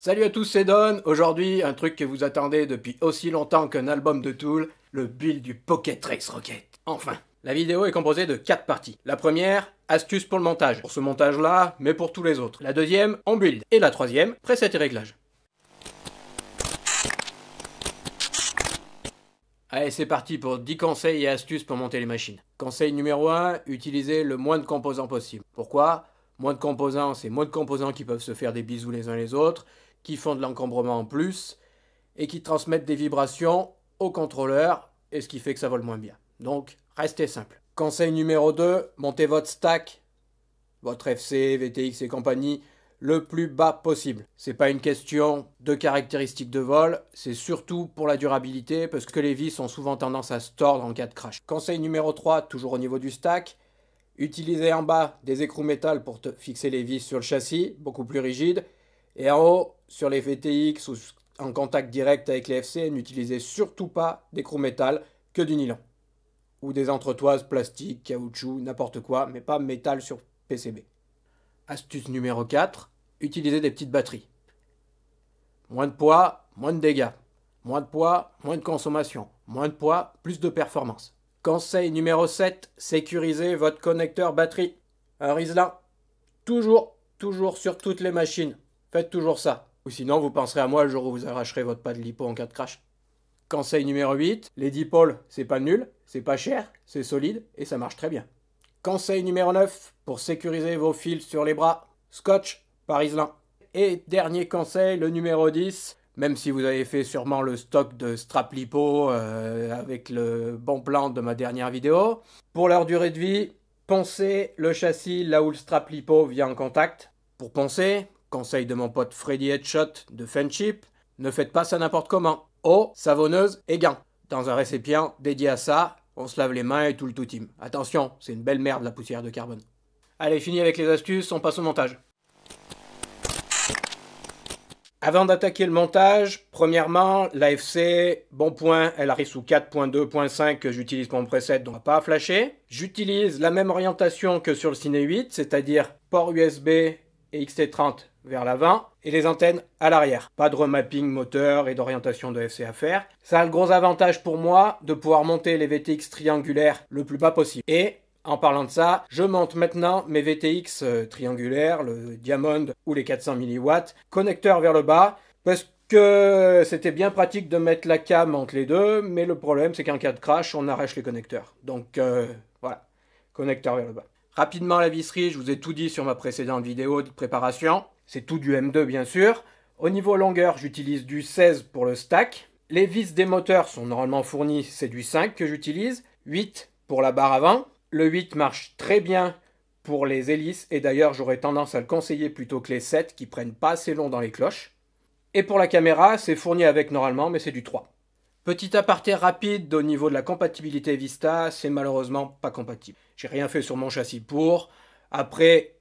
Salut à tous, c'est Don. Aujourd'hui, un truc que vous attendez depuis aussi longtemps qu'un album de Tool, le build du Pocket Trace Rocket. Enfin, la vidéo est composée de 4 parties. La première, astuce pour le montage. Pour ce montage-là, mais pour tous les autres. La deuxième, on build. Et la troisième, preset et réglages. Allez, c'est parti pour 10 conseils et astuces pour monter les machines. Conseil numéro 1, utilisez le moins de composants possible. Pourquoi? Moins de composants, c'est moins de composants qui peuvent se faire des bisous les uns les autres, qui font de l'encombrement en plus, et qui transmettent des vibrations au contrôleur, et ce qui fait que ça vole moins bien. Donc, restez simple. Conseil numéro 2, montez votre stack, votre FC, VTX et compagnie, le plus bas possible. C'est pas une question de caractéristiques de vol, c'est surtout pour la durabilité parce que les vis ont souvent tendance à se tordre en cas de crash. Conseil numéro 3, toujours au niveau du stack, utilisez en bas des écrous métal pour fixer les vis sur le châssis, beaucoup plus rigides, et en haut, sur les VTX ou en contact direct avec les FC, n'utilisez surtout pas d'écrous métal que du nylon. Ou des entretoises plastiques, caoutchouc, n'importe quoi, mais pas métal sur PCB. Astuce numéro 4, utilisez des petites batteries. Moins de poids, moins de dégâts. Moins de poids, moins de consommation. Moins de poids, plus de performance. Conseil numéro 7, sécurisez votre connecteur batterie. Un Riesla. Toujours, toujours sur toutes les machines. Faites toujours ça. Ou sinon, vous penserez à moi le jour où vous arracherez votre pas de lipo en cas de crash. Conseil numéro 8, les dipôles, c'est pas nul, c'est pas cher, c'est solide et ça marche très bien. Conseil numéro 9, pour sécuriser vos fils sur les bras, scotch par Islin. Et dernier conseil, le numéro 10, même si vous avez fait sûrement le stock de strap lipo euh, avec le bon plan de ma dernière vidéo, pour leur durée de vie, poncez le châssis là où le strap lipo vient en contact. Pour poncer, conseil de mon pote Freddy Headshot de Fanchip, ne faites pas ça n'importe comment. Eau, savonneuse et gants. Dans un récipient dédié à ça, on se lave les mains et tout le tout. Attention, c'est une belle merde la poussière de carbone. Allez, fini avec les astuces, on passe au montage. Avant d'attaquer le montage, premièrement, l'AFC, bon point, elle arrive sous 4.2.5 que j'utilise pour mon preset, donc on va pas flasher. J'utilise la même orientation que sur le Cine 8, c'est-à-dire port USB et XT30 vers l'avant et les antennes à l'arrière. Pas de remapping moteur et d'orientation de FC à faire. Ça a le gros avantage pour moi de pouvoir monter les VTX triangulaires le plus bas possible. Et en parlant de ça, je monte maintenant mes VTX euh, triangulaires, le Diamond ou les 400 mW, connecteur vers le bas, parce que c'était bien pratique de mettre la cam entre les deux, mais le problème c'est qu'en cas de crash, on arrache les connecteurs. Donc euh, voilà, connecteur vers le bas. Rapidement la visserie, je vous ai tout dit sur ma précédente vidéo de préparation. C'est tout du M2 bien sûr. Au niveau longueur, j'utilise du 16 pour le stack. Les vis des moteurs sont normalement fournies, c'est du 5 que j'utilise. 8 pour la barre avant. Le 8 marche très bien pour les hélices et d'ailleurs j'aurais tendance à le conseiller plutôt que les 7 qui prennent pas assez long dans les cloches. Et pour la caméra, c'est fourni avec normalement mais c'est du 3. Petit aparté rapide au niveau de la compatibilité Vista, c'est malheureusement pas compatible. J'ai rien fait sur mon châssis pour. Après,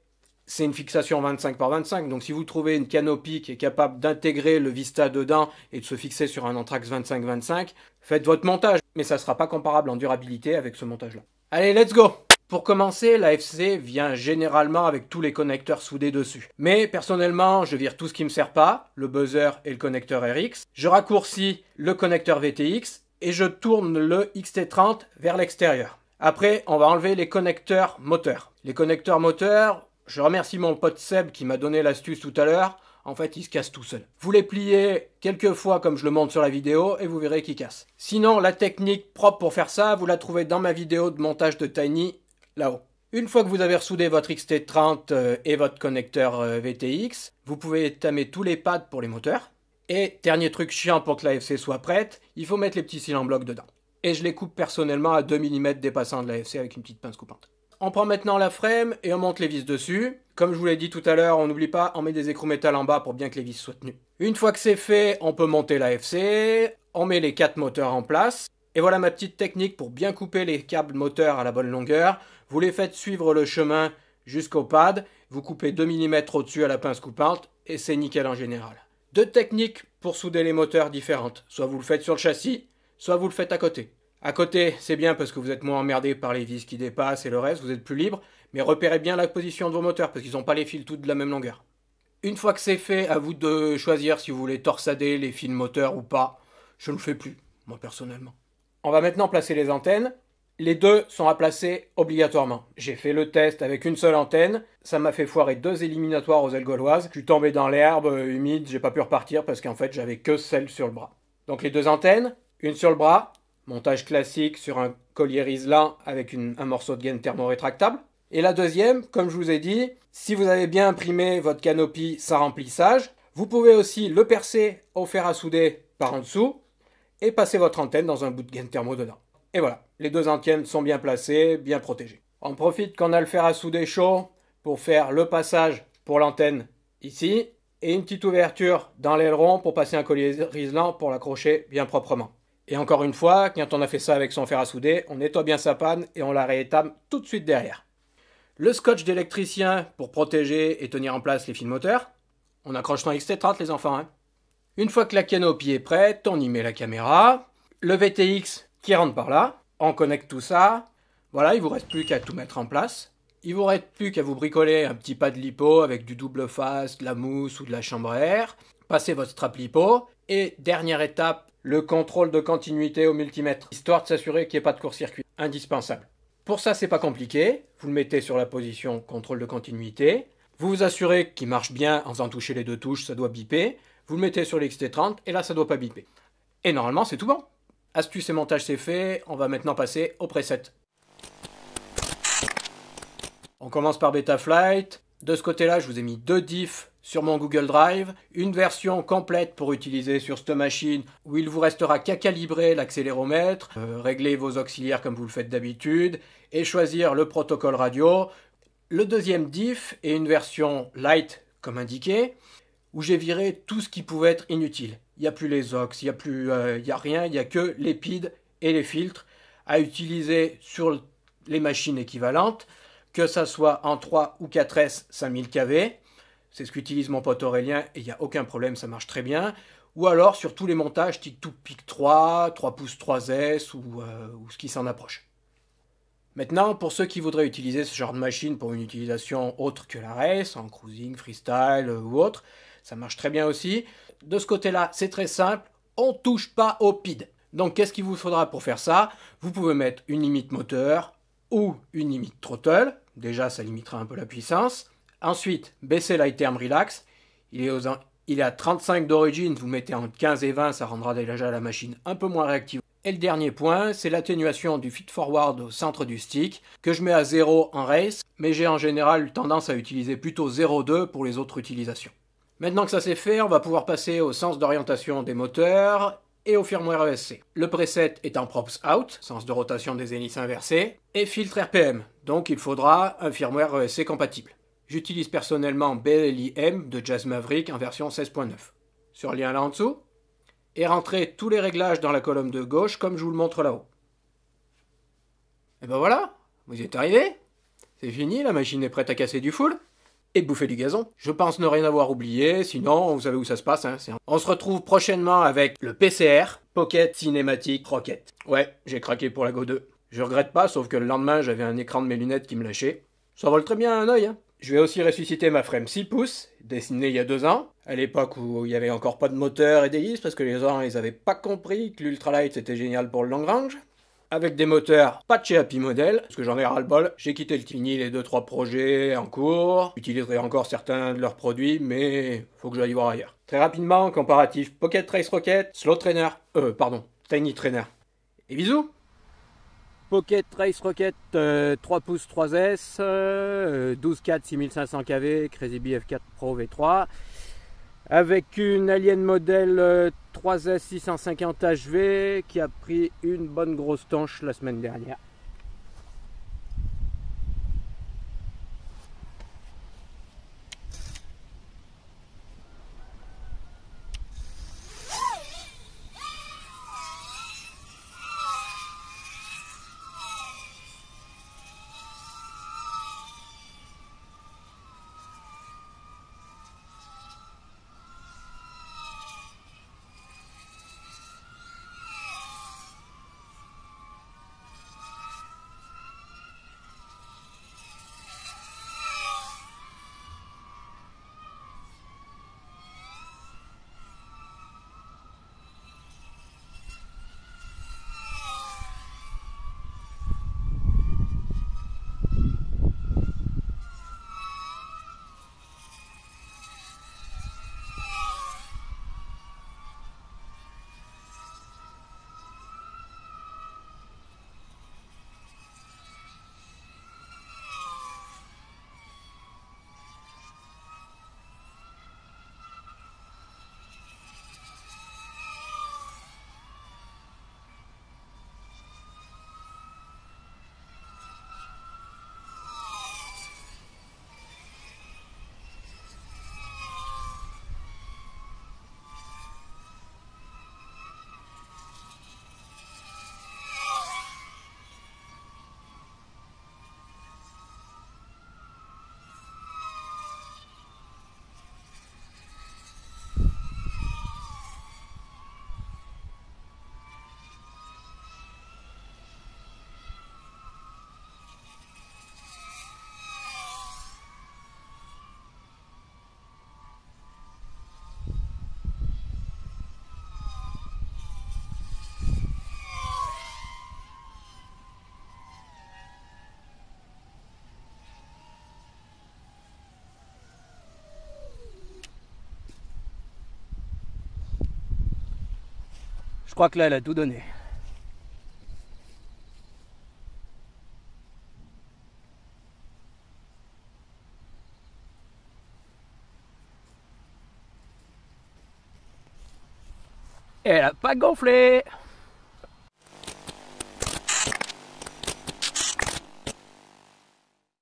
c'est une fixation 25 par 25, donc si vous trouvez une canopie qui est capable d'intégrer le Vista dedans et de se fixer sur un Antrax 25-25, faites votre montage, mais ça ne sera pas comparable en durabilité avec ce montage-là. Allez, let's go pour commencer, la FC vient généralement avec tous les connecteurs soudés dessus. Mais personnellement, je vire tout ce qui me sert pas, le buzzer et le connecteur RX. Je raccourcis le connecteur VTX et je tourne le XT30 vers l'extérieur. Après, on va enlever les connecteurs moteurs. Les connecteurs moteurs, je remercie mon pote Seb qui m'a donné l'astuce tout à l'heure. En fait, il se casse tout seul. Vous les pliez quelques fois comme je le montre sur la vidéo et vous verrez qu'il casse. Sinon, la technique propre pour faire ça, vous la trouvez dans ma vidéo de montage de Tiny, là-haut. Une fois que vous avez ressoudé votre XT30 euh, et votre connecteur euh, VTX, vous pouvez tamer tous les pads pour les moteurs. Et dernier truc chiant pour que la FC soit prête, il faut mettre les petits cils en bloc dedans. Et je les coupe personnellement à 2 mm dépassant de la FC avec une petite pince coupante. On prend maintenant la frame et on monte les vis dessus. Comme je vous l'ai dit tout à l'heure, on n'oublie pas, on met des écrous métal en bas pour bien que les vis soient tenues. Une fois que c'est fait, on peut monter la FC, on met les quatre moteurs en place. Et voilà ma petite technique pour bien couper les câbles moteurs à la bonne longueur. Vous les faites suivre le chemin jusqu'au pad, vous coupez 2 mm au-dessus à la pince coupante et c'est nickel en général. Deux techniques pour souder les moteurs différentes. Soit vous le faites sur le châssis, soit vous le faites à côté. À côté, c'est bien parce que vous êtes moins emmerdé par les vis qui dépassent et le reste, vous êtes plus libre, mais repérez bien la position de vos moteurs parce qu'ils n'ont pas les fils toutes de la même longueur. Une fois que c'est fait, à vous de choisir si vous voulez torsader les fils moteurs ou pas. Je ne le fais plus, moi personnellement. On va maintenant placer les antennes. Les deux sont à placer obligatoirement. J'ai fait le test avec une seule antenne, ça m'a fait foirer deux éliminatoires aux ailes gauloises. Je suis tombé dans l'herbe humide, j'ai pas pu repartir parce qu'en fait j'avais que celle sur le bras. Donc les deux antennes, une sur le bras, montage classique sur un collier riselant avec un morceau de gaine thermorétractable. Et la deuxième, comme je vous ai dit, si vous avez bien imprimé votre canopie sans remplissage, vous pouvez aussi le percer au fer à souder par en dessous et passer votre antenne dans un bout de gaine thermo dedans. Et voilà, les deux antennes sont bien placées, bien protégées. On profite qu'on a le fer à souder chaud pour faire le passage pour l'antenne ici et une petite ouverture dans l'aileron pour passer un collier riselant pour l'accrocher bien proprement. Et encore une fois, quand on a fait ça avec son fer à souder, on nettoie bien sa panne et on la réétame tout de suite derrière. Le scotch d'électricien pour protéger et tenir en place les fils moteurs. On accroche son XT30 les enfants. Hein. Une fois que la canopie est prête, on y met la caméra. Le VTX qui rentre par là. On connecte tout ça. Voilà, il vous reste plus qu'à tout mettre en place. Il vous reste plus qu'à vous bricoler un petit pas de lipo avec du double face, de la mousse ou de la chambre à air. Passez votre strap lipo. Et dernière étape, le contrôle de continuité au multimètre, histoire de s'assurer qu'il n'y ait pas de court-circuit. Indispensable. Pour ça, c'est pas compliqué. Vous le mettez sur la position contrôle de continuité. Vous vous assurez qu'il marche bien en faisant toucher les deux touches, ça doit biper. Vous le mettez sur l'XT30 et là, ça doit pas biper. Et normalement, c'est tout bon. Astuce et montage, c'est fait. On va maintenant passer au preset. On commence par Betaflight. De ce côté-là, je vous ai mis deux diffs sur mon Google Drive, une version complète pour utiliser sur cette machine où il vous restera qu'à calibrer l'accéléromètre, euh, régler vos auxiliaires comme vous le faites d'habitude et choisir le protocole radio. Le deuxième diff est une version light comme indiqué où j'ai viré tout ce qui pouvait être inutile. Il n'y a plus les aux, il n'y a plus euh, a rien, il n'y a que les et les filtres à utiliser sur les machines équivalentes que ça soit en 3 ou 4S 5000 kV. C'est ce qu'utilise mon pote Aurélien et il n'y a aucun problème, ça marche très bien. Ou alors sur tous les montages TikTok Pic 3, 3 pouces 3S ou, euh, ou ce qui s'en approche. Maintenant, pour ceux qui voudraient utiliser ce genre de machine pour une utilisation autre que la race, en cruising, freestyle euh, ou autre, ça marche très bien aussi. De ce côté-là, c'est très simple, on touche pas au PID. Donc qu'est-ce qu'il vous faudra pour faire ça? Vous pouvez mettre une limite moteur ou une limite throttle, Déjà, ça limitera un peu la puissance. Ensuite, baissez l'iterm relax. Il est, il est à 35 d'origine, vous mettez en 15 et 20, ça rendra déjà la machine un peu moins réactive. Et le dernier point, c'est l'atténuation du feed forward au centre du stick, que je mets à 0 en race, mais j'ai en général tendance à utiliser plutôt 0,2 pour les autres utilisations. Maintenant que ça c'est fait, on va pouvoir passer au sens d'orientation des moteurs et au firmware ESC. Le preset est en props out, sens de rotation des hélices inversées, et filtre RPM, donc il faudra un firmware ESC compatible. J'utilise personnellement BLIM de Jazz Maverick en version 16.9. Sur lien là en dessous, et rentrez tous les réglages dans la colonne de gauche comme je vous le montre là-haut. Et ben voilà, vous êtes arrivé. C'est fini, la machine est prête à casser du full et bouffer du gazon. Je pense ne rien avoir oublié, sinon vous savez où ça se passe. Hein, On se retrouve prochainement avec le PCR, Pocket Cinématique Rocket. Ouais, j'ai craqué pour la Go 2. Je regrette pas, sauf que le lendemain j'avais un écran de mes lunettes qui me lâchait. Ça vole très bien un œil. Hein. Je vais aussi ressusciter ma frame 6 pouces, dessinée il y a deux ans, à l'époque où il n'y avait encore pas de moteur et d'hélice, parce que les gens ils avaient pas compris que l'ultralight c'était génial pour le long range avec des moteurs pas de chez Happy Model, parce que j'en ai ras-le-bol. J'ai quitté le fini les 2-3 projets en cours, j'utiliserai encore certains de leurs produits, mais faut que j'aille voir ailleurs. Très rapidement, comparatif Pocket Trace Rocket, Slow Trainer, euh, pardon, Tiny Trainer. Et bisous Pocket Trace Rocket 3 euh, pouces 3S, 12 4 6500 kV, Crazy BF4 Pro V3 avec une Alien Model 3S 650 HV qui a pris une bonne grosse tanche la semaine dernière. Crois que là, elle a tout donné. Elle a pas gonflé